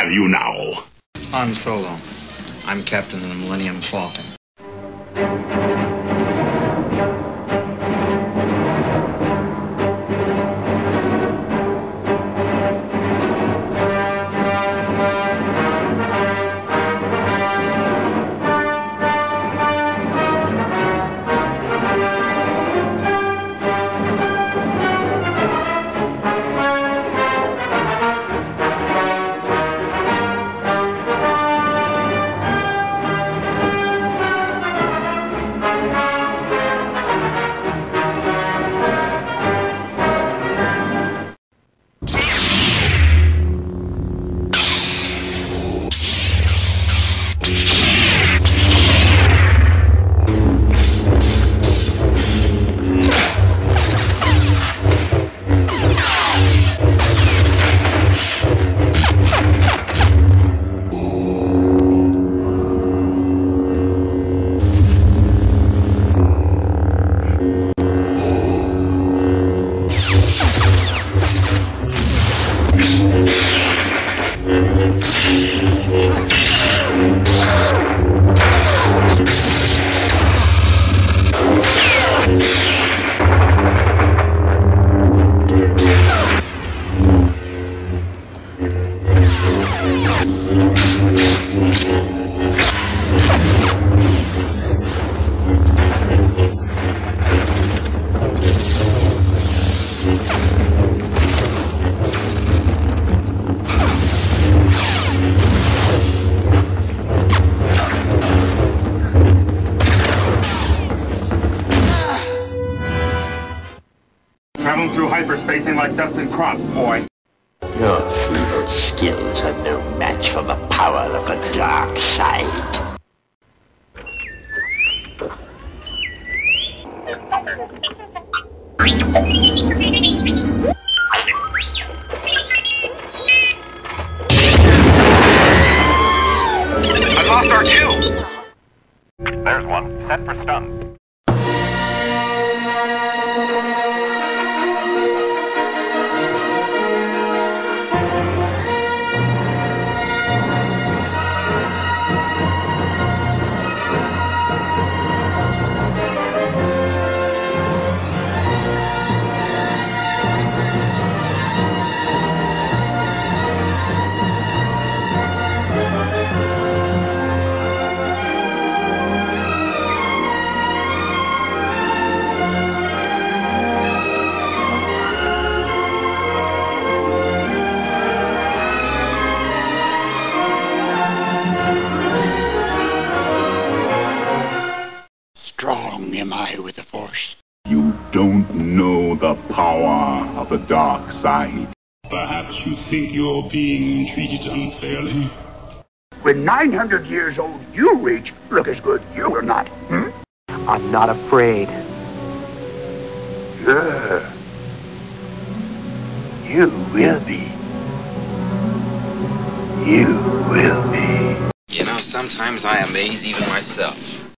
have you now? Han Solo. I'm captain of the Millennium Falcon. Traveling through hyperspace ain't like dusting crops, boy. Your feeble skills are no match for the power of the dark side. power of the dark side. Perhaps you think you're being treated unfairly. When 900 years old you reach, look as good you will not. Hmm? I'm not afraid. Sure. You will be. You will be. You know, sometimes I amaze even myself.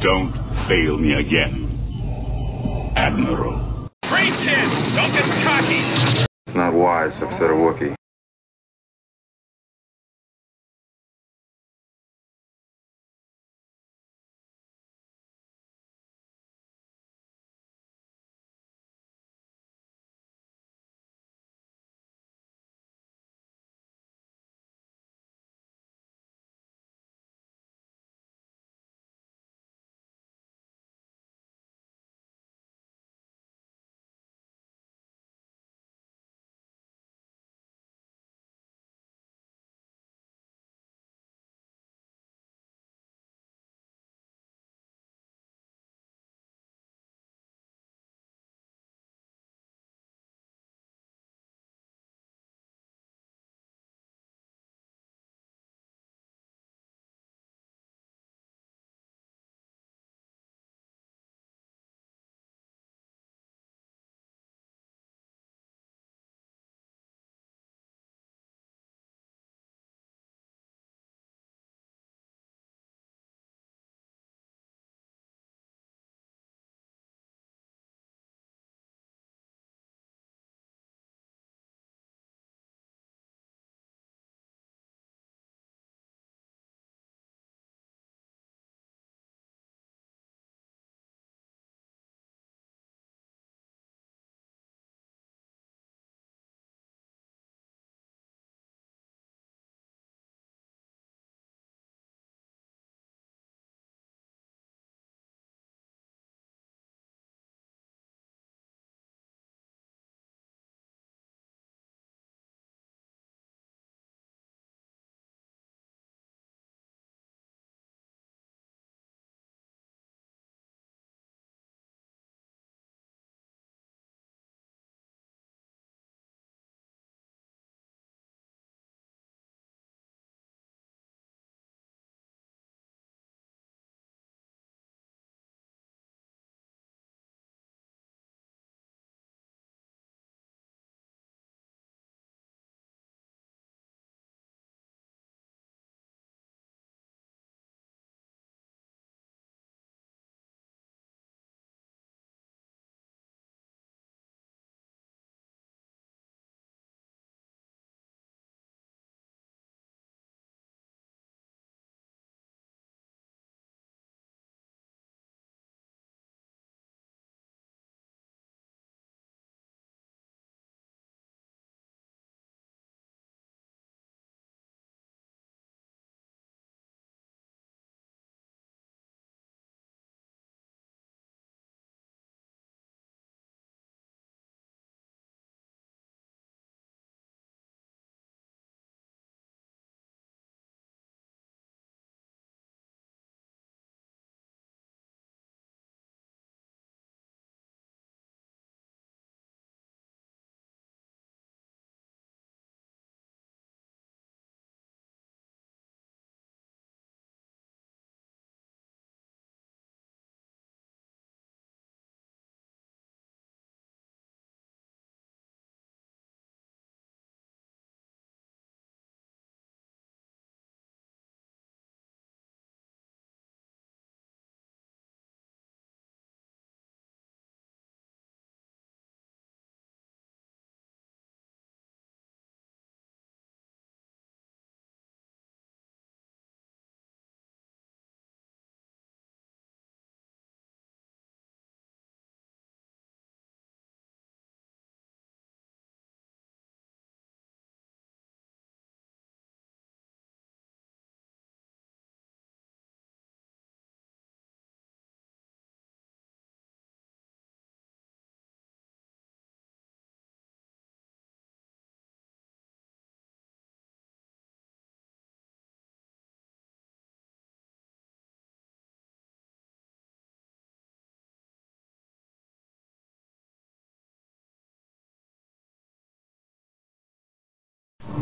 Don't fail me again, Admiral. Great kid! Don't get cocky! It's not wise to upset a Wookiee.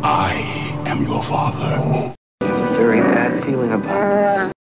I am your father. I have a very bad feeling about this.